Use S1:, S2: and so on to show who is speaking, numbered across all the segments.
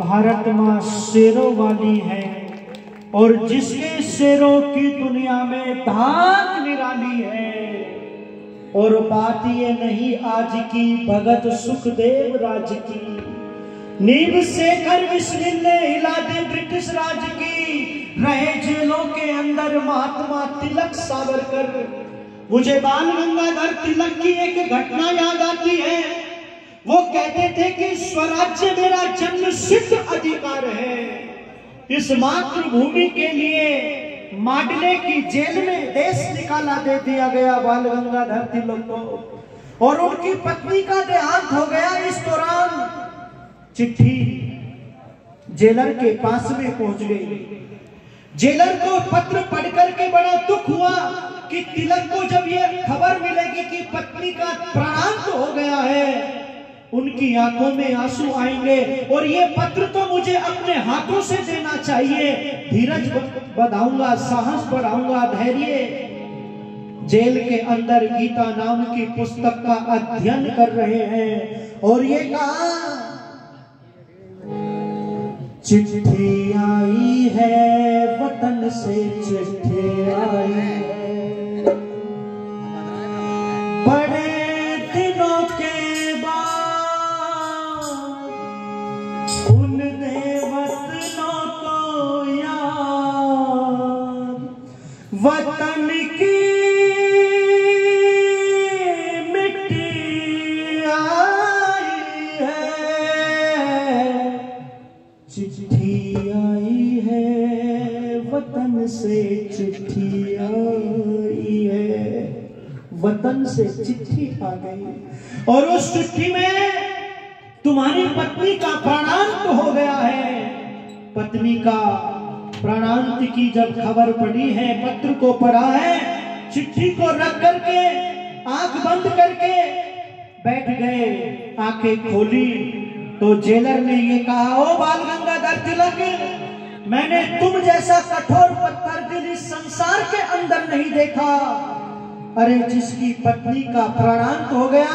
S1: भारत माँ शेरों वाली है। और जिसके शेरों की दुनिया में धाक निराली है, और बात ये नहीं आज की, भगत सुखदेव राज की। नीम शेखर विश्व ने हिला दी ब्रिटिश राज की। रहे जेलों के अंदर महात्मा तिलक सावरकर। मुझे बाल गंगाधर तिलक की एक घटना याद आती है। वो कहते थे कि स्वराज्य मेरा जन्म सिद्ध अधिकार है। इस मातृभूमि के लिए माडले की जेल में देश निकाला दे दिया गया बाल गंगाधर तिलक को। और उनकी पत्नी का देहांत हो गया इस दौरान। चिट्ठी जेलर के पास में पहुँच गई। जेलर को पत्र पढ़ करके बड़ा दुख हुआ कि तिलक को जब यह खबर मिलेगी कि पत्नी का प्राणांत हो गया है उनकी आँखों में आँसू आएँगे और ये पत्र तो मुझे अपने हाथों से देना चाहिए। धीरज बढ़ाऊँगा साहस बढ़ाऊँगा, धैर्य। जेल के अंदर गीता नाम की पुस्तक का अध्ययन कर रहे हैं और ये कहा, चिट्ठी आई है, वतन से चिट्ठी आई वतन की मिट्टी आई है। चिट्ठी आई है, वतन से चिट्ठी आई है। वतन से चिट्ठी आ गई। और उस चिट्ठी में तुम्हारी पत्नी का प्राणांत हो गया है। पत्नी का प्राणांत की जब खबर पड़ी है, पत्र को पढ़ा है, चिट्ठी को रख करके, आँख बंद करके बैठ गए, आँखें खोली तो जेलर ने ये कहा, ओ बाल गंगाधर तिलक, मैंने तुम जैसा कठोर पत्थर दिल इस संसार के अंदर नहीं देखा, अरे जिसकी पत्नी का प्राणांत हो गया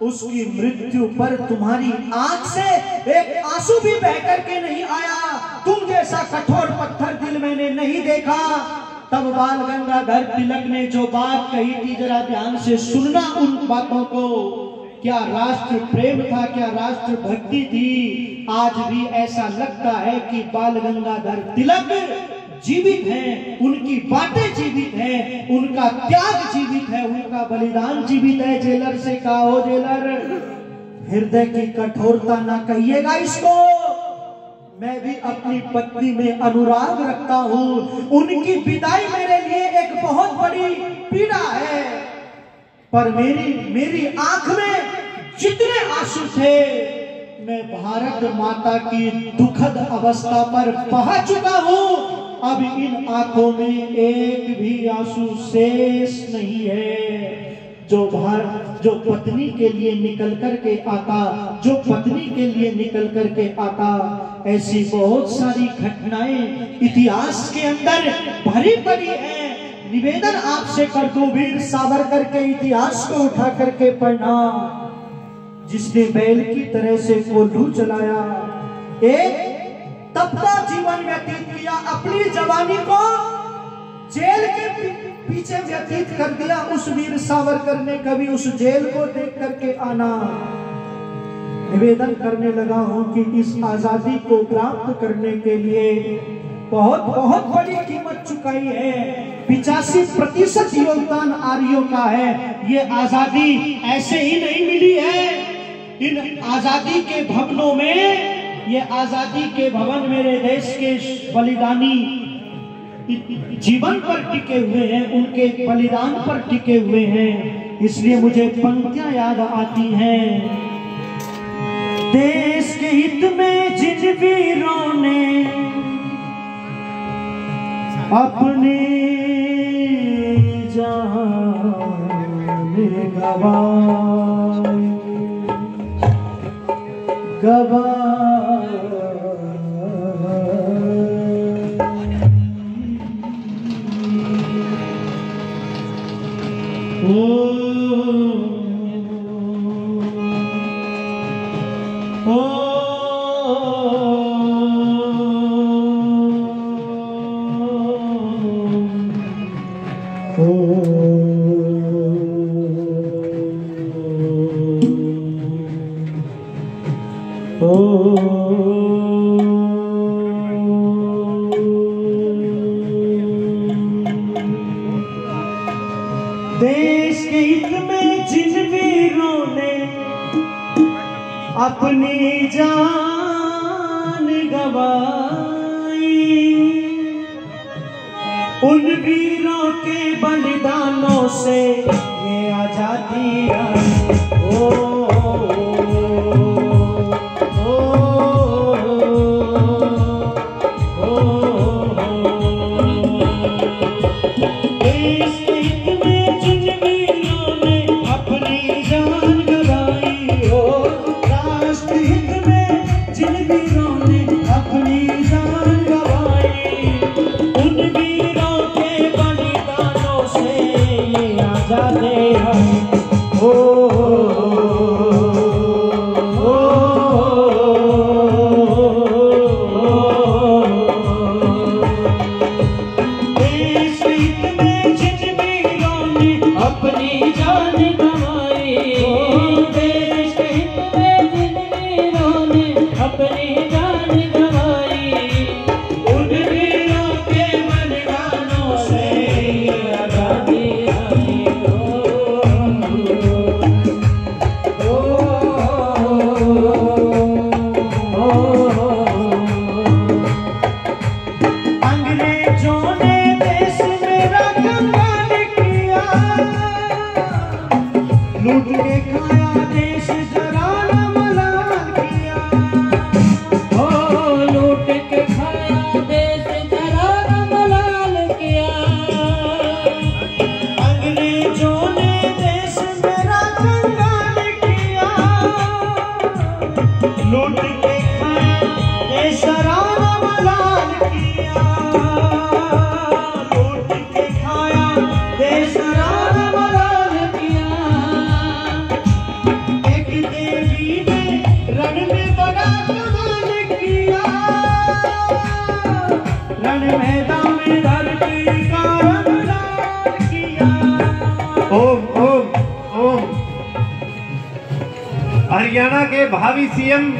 S1: उसकी मृत्यु पर तुम्हारी आँख से एक आँसू भी बह करके नहीं आया। तुम जैसा कठोर पत्थर दिल मैंने नहीं देखा। तब बाल गंगाधर तिलक ने जो बात कही थी, जरा ध्यान से सुनना उन बातों को। क्या राष्ट्र प्रेम था, क्या राष्ट्र भक्ति थी? आज भी ऐसा लगता है कि बाल गंगाधर तिलक जीवित हैं, उनकी बातें जीवित हैं, उनका त्याग जीवित है, उनका बलिदान जीवित है। जेलर से कहा हो जेलर, हृदय की कठोरता ना कहिएगा इसको। मैं भी अपनी पत्नी में अनुराग रखता हूँ। उनकी विदाई मेरे लिए एक बहुत बड़ी पीड़ा है। पर मेरी मेरी आँख में जितने आँसू थे, मैं भारत माता की दुखद अवस्था पर पहुँच चुका हूँ। अब इन आँखों में एक भी आँसू शेष नहीं है। जो भार, जो पत्नी के लिए निकल कर के आता, जो पत्नी के लिए निकल कर के आता, ऐसी बहुत सारी घटनाएँ इतिहास के अंदर भरी पड़ी है। निवेदन आपसे कर दो वीर सावरकर के इतिहास को उठा करके पढ़ना। जिसने बैल की तरह से कोल्हू चलाया, एक तबका जीवन व्यतीत किया, अपनी जवानी को जेल के पीछे व्यतीत कर दिया, उस वीर सावरकर ने कभी उस जेल को देख करके आना। निवेदन करने लगा हूँ कि इस आज़ादी को प्राप्त करने के लिए बहुत बहुत बड़ी कीमत चुकाई है। पिचासी प्रतिशत योगदान आर्यों का है। ये आज़ादी ऐसे ही नहीं मिली है। इन आज़ादी के भवनों में ये आज़ादी के भवन मेरे देश के बलिदानी जीवन पर टिके हुए हैं, उनके बलिदान पर टिके हुए हैं। इसलिए मुझे पंक्तियाँ याद आती हैं। देश के हित में जिन वीरों ने अपने जान गवाई गवाई Oh. बलिदानों से ये आज़ादी आई ओ, ओ, आजादे हम ओ,
S2: हरियाणा के भावी सीएम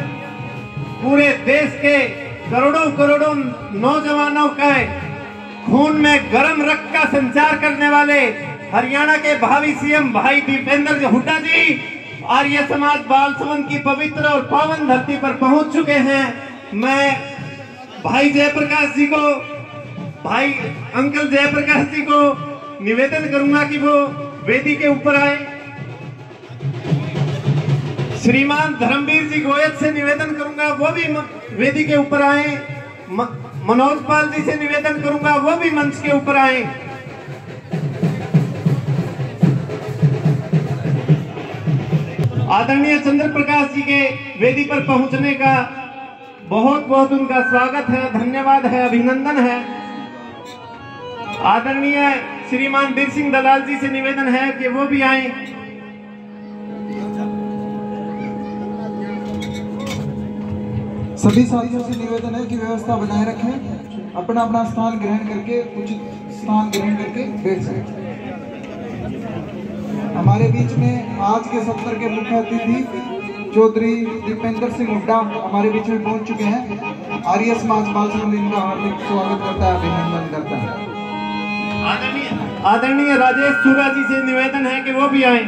S2: पूरे देश के करोड़ों करोड़ों नौजवानों का खून में गर्म रक्त का संचार करने वाले हरियाणा के भावी सीएम भाई दीपेंद्र हुड्डा जी आर्य समाज बाल सवन की पवित्र और पावन धरती पर पहुँच चुके हैं। मैं भाई जयप्रकाश जी को, भाई अंकल जयप्रकाश जी को निवेदन करूँगा कि वो वेदी के ऊपर आए। श्रीमान धर्मवीर जी गोयत से निवेदन करूँगा, वो भी वेदी के ऊपर आए। मनोज पाल जी से निवेदन करूँगा, वो भी मंच के ऊपर आए। आदरणीय चंद्र प्रकाश जी के वेदी पर पहुँचने का बहुत बहुत उनका स्वागत है, धन्यवाद है, अभिनंदन है। आदरणीय श्रीमान बीर सिंह दलाल जी से निवेदन है कि वो भी आए।
S3: सभी साथियों से निवेदन है कि व्यवस्था बनाए रखें, अपना अपना स्थान ग्रहण करके, उचित स्थान ग्रहण करके बैठ सकें। हमारे बीच में आज के सत्र के मुख्य अतिथि चौधरी दीपेंद्र सिंह हुड्डा हमारे बीच में पहुँच चुके हैं। आर्य समाज बाल संघ इनका हार्दिक स्वागत करता है, अभिनंदन करता है।
S2: आदरणीय राजेश सूरा जी से निवेदन है कि वो भी आए।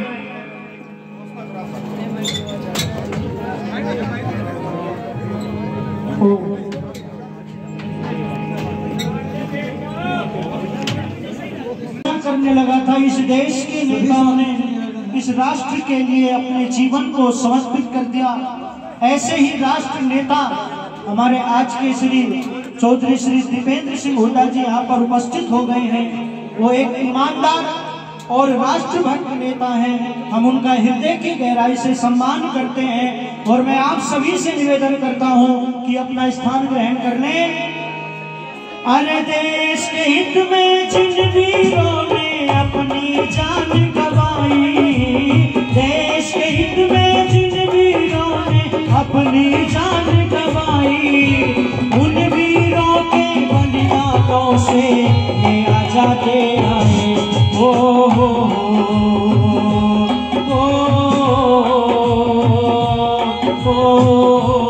S1: करने लगा था इस देश के नेताओं ने? इस राष्ट्र के लिए अपने जीवन को समर्पित कर दिया। ऐसे ही राष्ट्र नेता हमारे आज के श्री चौधरी श्री दीपेंद्र सिंह हुड्डा जी यहाँ पर उपस्थित हो गए हैं। वो एक ईमानदार और राष्ट्रभक्त नेता हैं। हम उनका हृदय की गहराई से सम्मान करते हैं। और मैं आप सभी से निवेदन करता हूँ कि अपना स्थान ग्रहण कर लें। अरे देश के हित में जिन वीरों ने अपनी जान गवाई, देश के हित में जिन वीरों ने अपनी जान गवाई, उन वीरों के बलिदानों से आजादे आए। ओ हो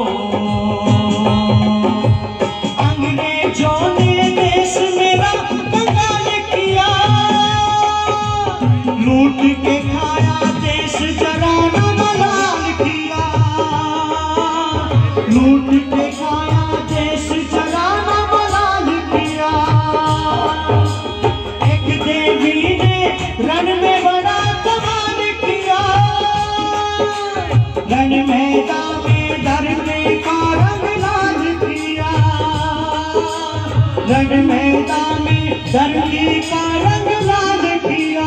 S1: रण मैदान धरती का रंग लाल किया।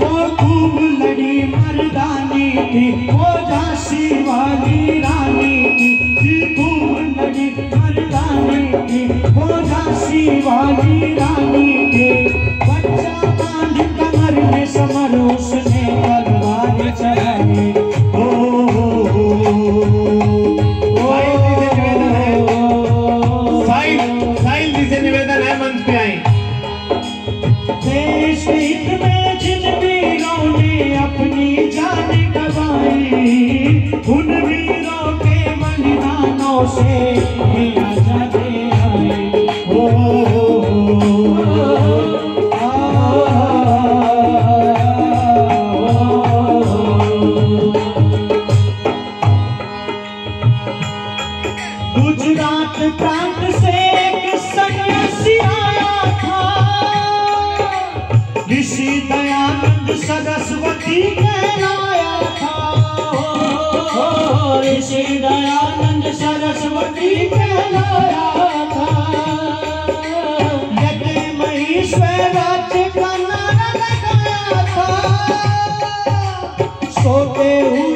S1: वो खूब लड़ी मर्दानी थी, वो झांसी वाली रानी थी। थी खूब लड़ी मर्दानी थी, वो झांसी वाली रानी गुजरात प्रांत से एक सन्यासी आया था। ऋषि दयानंद सरस्वती कहलाया था। ऋषि दयानंद सरस्वती कहलाया सोते हुए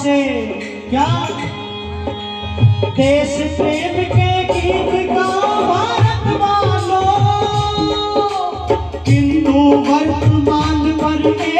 S1: आपसे क्या देश प्रेम के गीत का भारत वालों हिंदू वर्तमान पर एक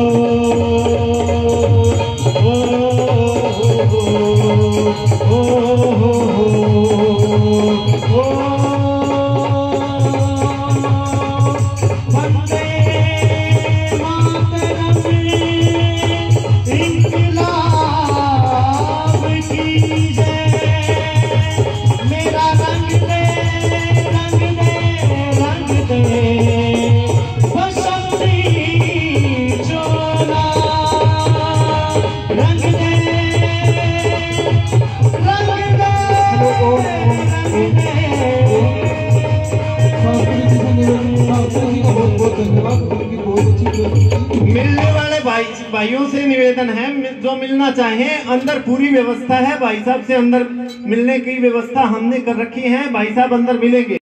S2: अंदर पूरी व्यवस्था है। भाई साहब से अंदर मिलने की व्यवस्था हमने कर रखी है। भाई साहब अंदर मिलेंगे।